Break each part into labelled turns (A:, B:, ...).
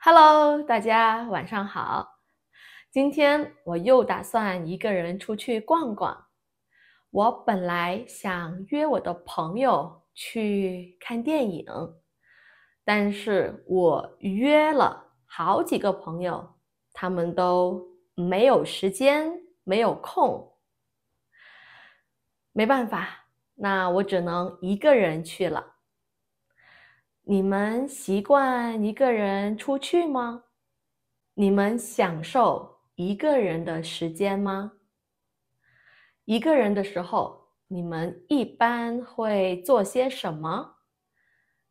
A: Hello，大家晚上好。今天我又打算一个人出去逛逛。我本来想约我的朋友去看电影，但是我约了好几个朋友，他们都没有时间，没有空。没办法，那我只能一个人去了。你们习惯一个人出去吗？你们享受一个人的时间吗？一个人的时候，你们一般会做些什么？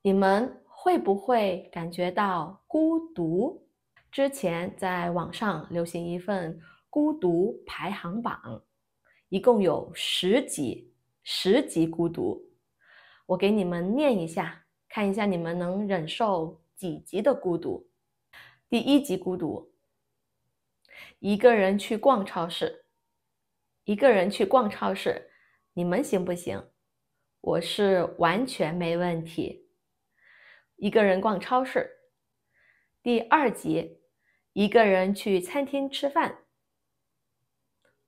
A: 你们会不会感觉到孤独？之前在网上流行一份孤独排行榜，一共有十级，十级孤独。我给你们念一下。看一下你们能忍受几级的孤独？第一级孤独，一个人去逛超市，一个人去逛超市，你们行不行？我是完全没问题。一个人逛超市。第二级，一个人去餐厅吃饭，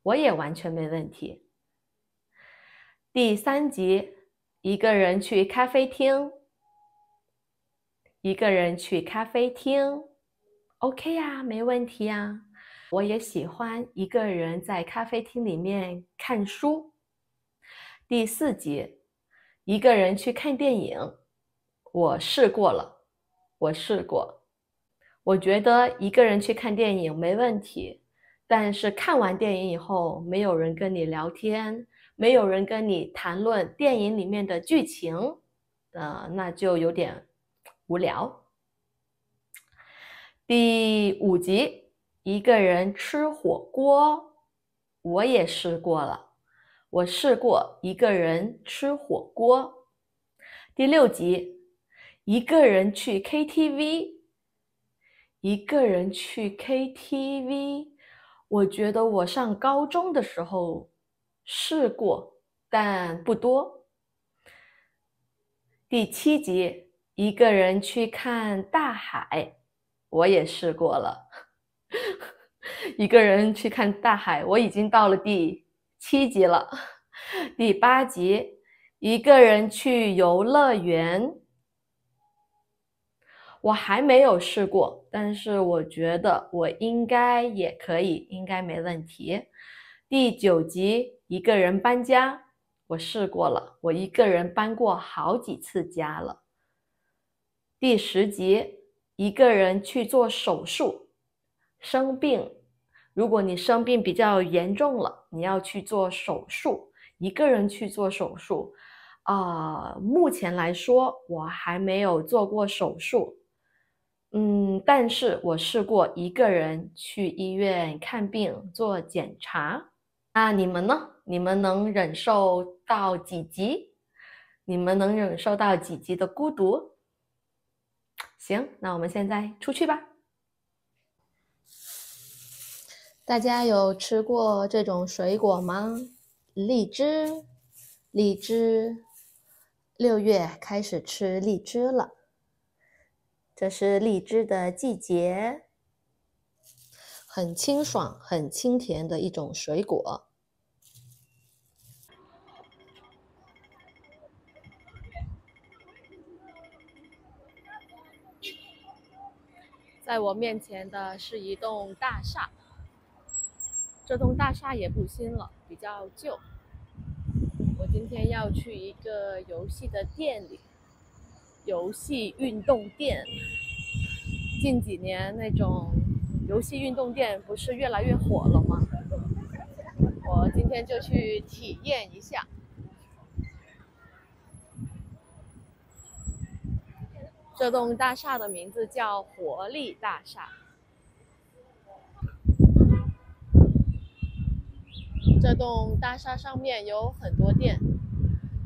A: 我也完全没问题。第三级，一个人去咖啡厅。一个人去咖啡厅，OK 呀，没问题呀。我也喜欢一个人在咖啡厅里面看书。第四集，一个人去看电影，我试过了，我试过。我觉得一个人去看电影没问题，但是看完电影以后，没有人跟你聊天，没有人跟你谈论电影里面的剧情，呃，那就有点。无聊。第五集，一个人吃火锅，我也试过了，我试过一个人吃火锅。第六集，一个人去 KTV，一个人去 KTV，我觉得我上高中的时候试过，但不多。第七集。一个人去看大海，我也试过了。一个人去看大海，我已经到了第七集了。第八集，一个人去游乐园，我还没有试过，但是我觉得我应该也可以，应该没问题。第九集，一个人搬家，我试过了，我一个人搬过好几次家了。第十集，一个人去做手术，生病。如果你生病比较严重了，你要去做手术，一个人去做手术。啊，目前来说我还没有做过手术，嗯，但是我试过一个人去医院看病做检查。那你们呢？你们能忍受到几级？你们能忍受到几级的孤独？行，那我们现在出去吧。大家有吃过这种水果吗？荔枝，荔枝，六月开始吃荔枝了。这是荔枝的季节，很清爽、很清甜的一种水果。在我面前的是一栋大厦，这栋大厦也不新了，比较旧。我今天要去一个游戏的店里，游戏运动店。近几年那种游戏运动店不是越来越火了吗？我今天就去体验一下。这栋大厦的名字叫活力大厦。这栋大厦上面有很多店，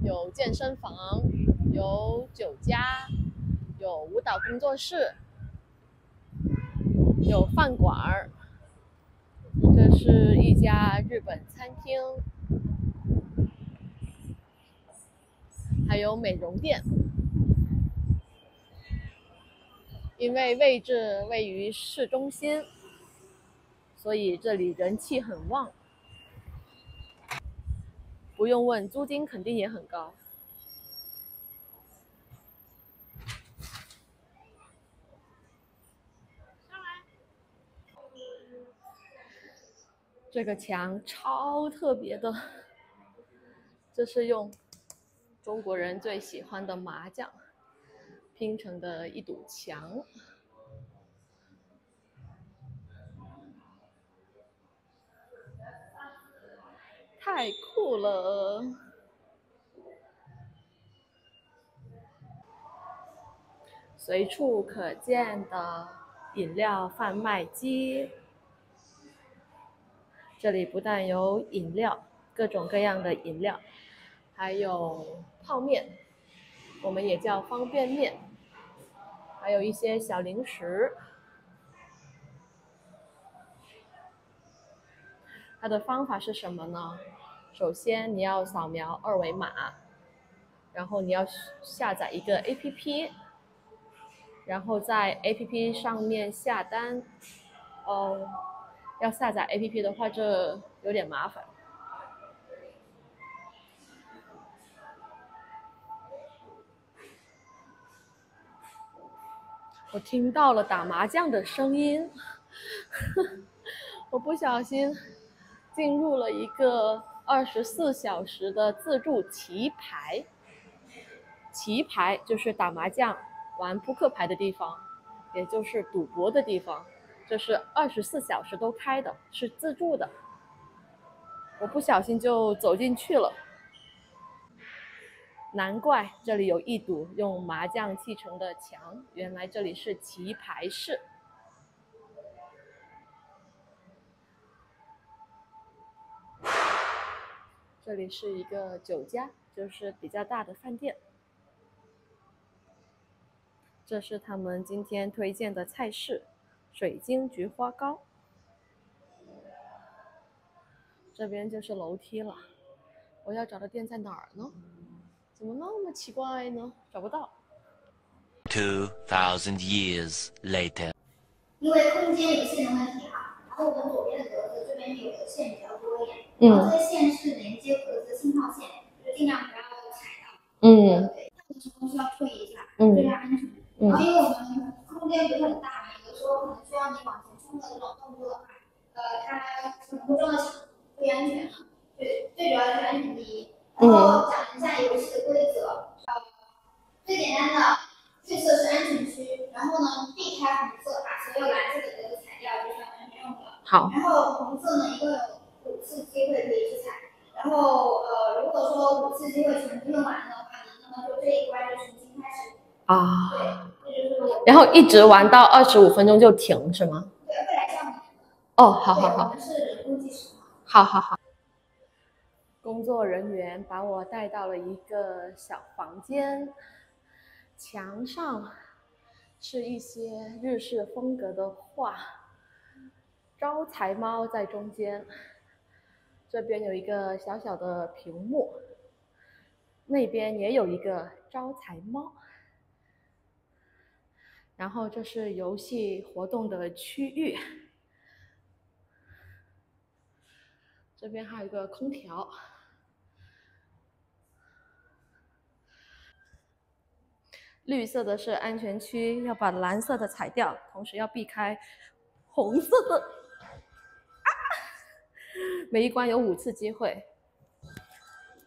A: 有健身房，有酒家，有舞蹈工作室，有饭馆儿。这是一家日本餐厅，还有美容店。因为位置位于市中心，所以这里人气很旺。不用问，租金肯定也很高。这个墙超特别的，这是用中国人最喜欢的麻将拼成的一堵墙，太酷了！随处可见的饮料贩卖机。这里不但有饮料，各种各样的饮料，还有泡面，我们也叫方便面，还有一些小零食。它的方法是什么呢？首先你要扫描二维码，然后你要下载一个 APP，然后在 APP 上面下单，哦。要下载 APP 的话，这有点麻烦。我听到了打麻将的声音，我不小心进入了一个二十四小时的自助棋牌。棋牌就是打麻将、玩扑克牌的地方，也就是赌博的地方。这是二十四小时都开的，是自助的。我不小心就走进去了，难怪这里有一堵用麻将砌成的墙，原来这里是棋牌室。这里是一个酒家，就是比较大的饭店。这是他们今天推荐的菜式。水晶菊花糕，这边就是楼梯了。我要找的店在哪儿呢？怎么那么奇怪呢？找不到。
B: Two thousand years later。
C: 因为空间有限的问题哈，然后我们左边的格子这边有的线比较多一点，然后这个线是连接格子的信号线，就尽量不要踩到。
A: 嗯。
C: 对，这个时候需要退一下，非常安全。然后因为我们空间不是很大。嘛，有的时候可能需要你往前冲的这种动作的话，呃，它可能会撞到墙，不安全。对，最主要是安全第一。然后讲一下游戏的规则，呃，最简单的绿色是安全区，然后呢避开红色，把所有蓝色的格子踩掉，就是完全没用的。
A: 好。
C: 然后红色呢一共有五次机会可以去踩，然后呃如果说五次机会全部用完的话呢，那么就这一关就重新开始。
A: 啊。
C: 对。
A: 然后一直玩到二十五分钟就停是吗？
C: 对，会来叫你。
A: 哦，好好好。
C: 是估计时。
A: 好好好。工作人员把我带到了一个小房间，墙上是一些日式风格的画，招财猫在中间，这边有一个小小的屏幕，那边也有一个招财猫。然后这是游戏活动的区域，这边还有一个空调，绿色的是安全区，要把蓝色的踩掉，同时要避开红色的。啊！每一关有五次机会，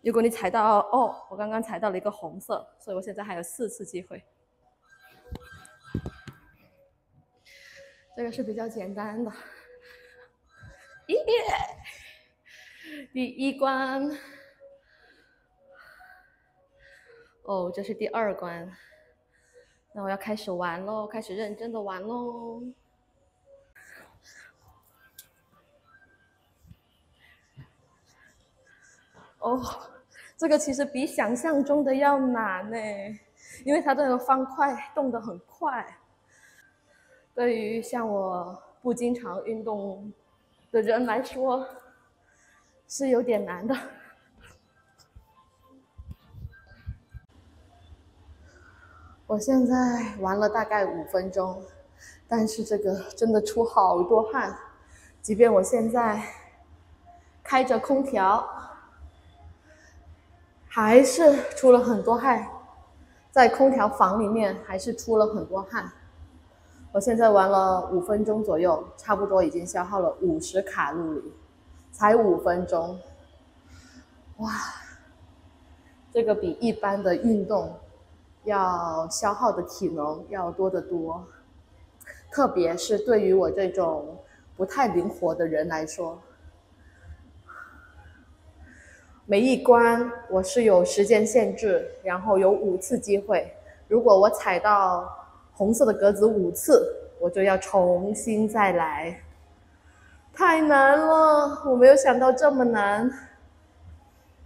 A: 如果你踩到哦，我刚刚踩到了一个红色，所以我现在还有四次机会。这个是比较简单的，耶！第一关，哦，这是第二关，那我要开始玩喽，开始认真的玩喽。哦，这个其实比想象中的要难呢，因为它这个方块动得很快。对于像我不经常运动的人来说，是有点难的。我现在玩了大概五分钟，但是这个真的出好多汗，即便我现在开着空调，还是出了很多汗，在空调房里面还是出了很多汗。我现在玩了五分钟左右，差不多已经消耗了五十卡路里，才五分钟，哇，这个比一般的运动。要消耗的体能要多得多，特别是对于我这种不太灵活的人来说，每一关我是有时间限制，然后有五次机会，如果我踩到红色的格子五次，我就要重新再来，太难了，我没有想到这么难，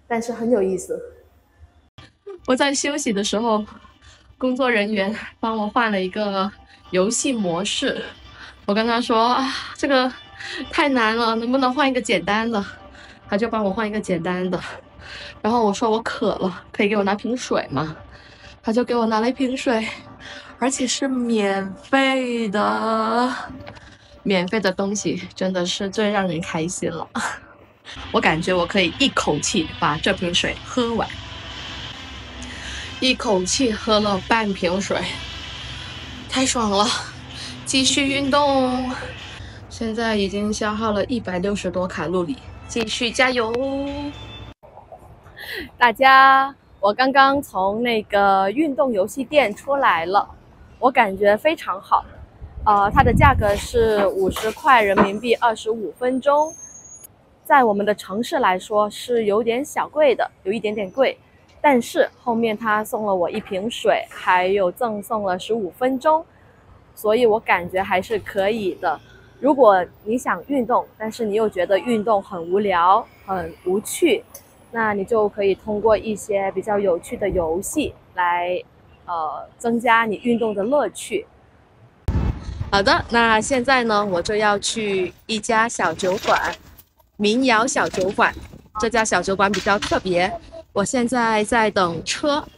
A: 但是很有意思。我在休息的时候。工作人员帮我换了一个游戏模式，我跟他说啊，这个太难了，能不能换一个简单的？他就帮我换一个简单的。然后我说我渴了，可以给我拿瓶水吗？他就给我拿了一瓶水，而且是免费的。免费的东西真的是最让人开心了。我感觉我可以一口气把这瓶水喝完。一口气喝了半瓶水，太爽了！继续运动，现在已经消耗了一百六十多卡路里，继续加油！大家，我刚刚从那个运动游戏店出来了，我感觉非常好。呃，它的价格是五十块人民币，二十五分钟，在我们的城市来说是有点小贵的，有一点点贵。但是后面他送了我一瓶水，还有赠送了十五分钟，所以我感觉还是可以的。如果你想运动，但是你又觉得运动很无聊、很无趣，那你就可以通过一些比较有趣的游戏来，呃，增加你运动的乐趣。好的，那现在呢，我就要去一家小酒馆——民谣小酒馆。这家小酒馆比较特别。我现在在等车，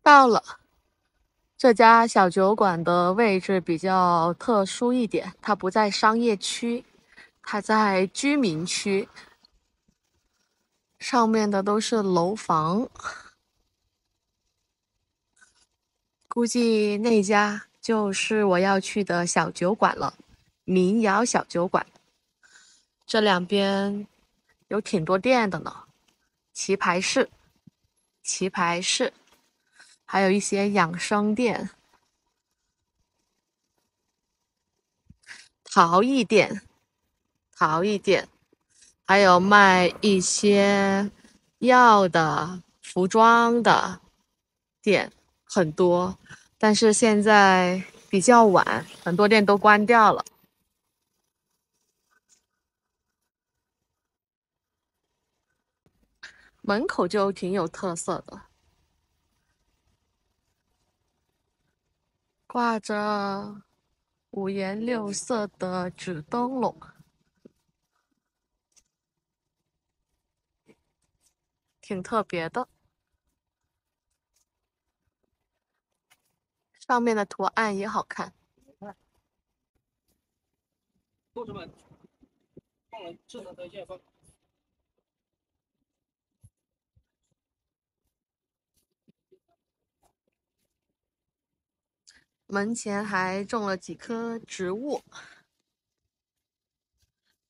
A: 到了。这家小酒馆的位置比较特殊一点，它不在商业区，它在居民区。上面的都是楼房，估计那家就是我要去的小酒馆了——民谣小酒馆。这两边。有挺多店的呢，棋牌室、棋牌室，还有一些养生店、陶艺店、陶艺店，还有卖一些药的、服装的店，很多。但是现在比较晚，很多店都关掉了。门口就挺有特色的，挂着五颜六色的纸灯笼，挺特别的。上面的图案也好看。同志们，放了智能的夜风。门前还种了几棵植物。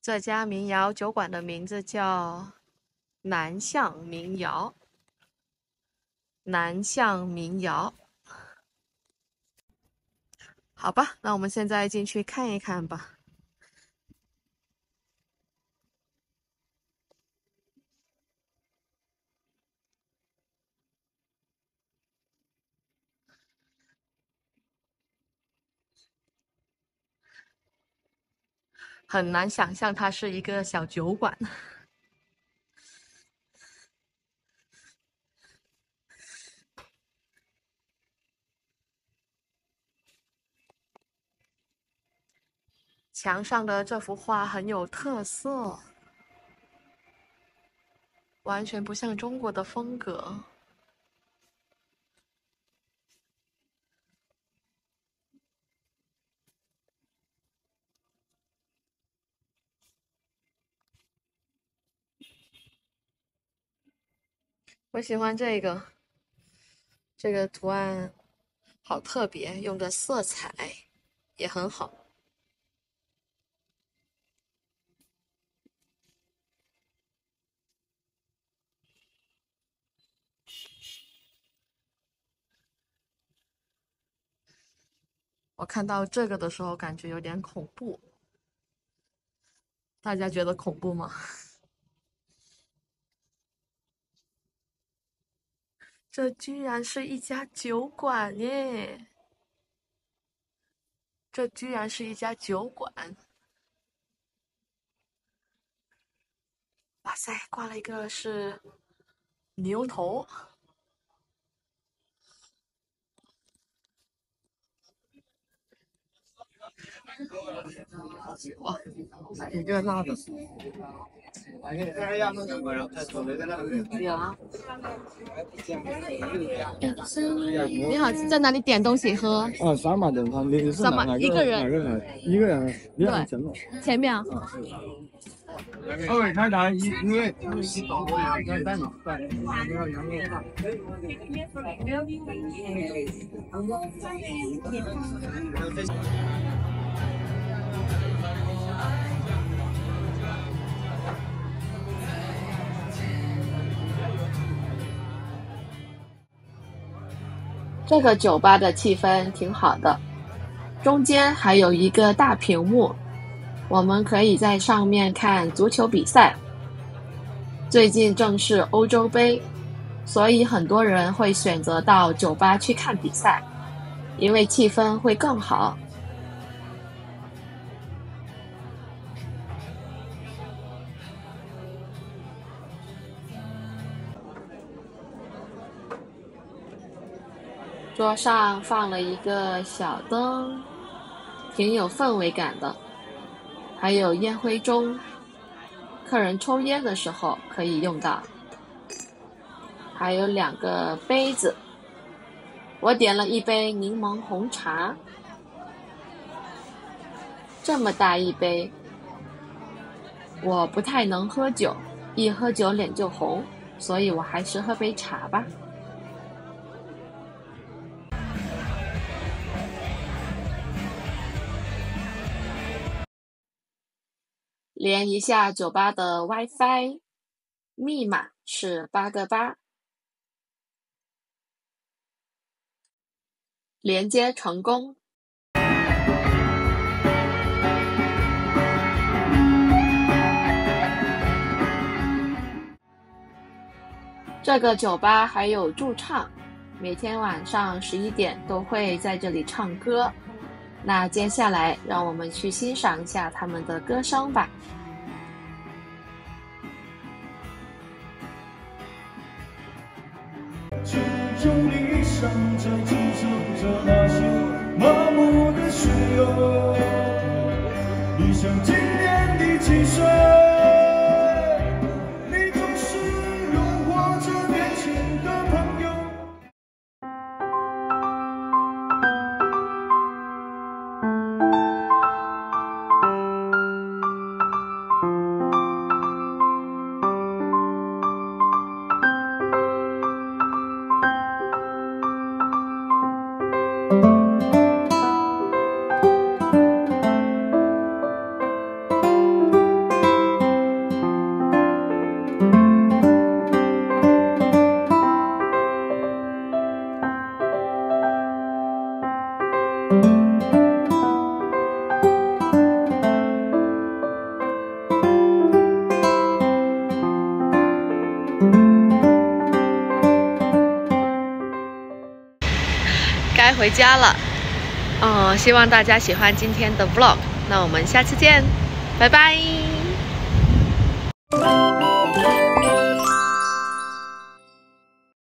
A: 这家民谣酒馆的名字叫南向民谣。南向民谣，好吧，那我们现在进去看一看吧。很难想象它是一个小酒馆。墙上的这幅画很有特色，完全不像中国的风格。
D: 我喜欢这个，这个图案好特别，用的色彩也很好。我看到这个的时候，感觉有点恐怖。大家觉得恐怖吗？这居然是一家酒馆耶！这居然是一家酒馆！哇塞，挂了一个是牛头。哇，挺热闹的。你好，在哪里点东西喝？
E: 啊，扫码点餐，你是哪
D: 一个人？
E: 哪个人？一个人。对，
D: 前面啊。
E: 哦，他打因因为。
D: 这个酒吧的气氛挺好的，中间还有一个大屏幕，我们可以在上面看足球比赛。最近正是欧洲杯，所以很多人会选择到酒吧去看比赛，因为气氛会更好。桌上放了一个小灯，挺有氛围感的。还有烟灰盅，客人抽烟的时候可以用到。还有两个杯子，我点了一杯柠檬红茶，这么大一杯。我不太能喝酒，一喝酒脸就红，所以我还是喝杯茶吧。连一下酒吧的 WiFi，密码是八个八，连接成功。这个酒吧还有驻唱，每天晚上十一点都会在这里唱歌。那接下来，让我们去欣赏一下他们的歌声吧。
F: 想在承受着那些麻木的血友，你像
D: 回家了，嗯，希望大家喜欢今天的 vlog，那我们下次见，拜拜。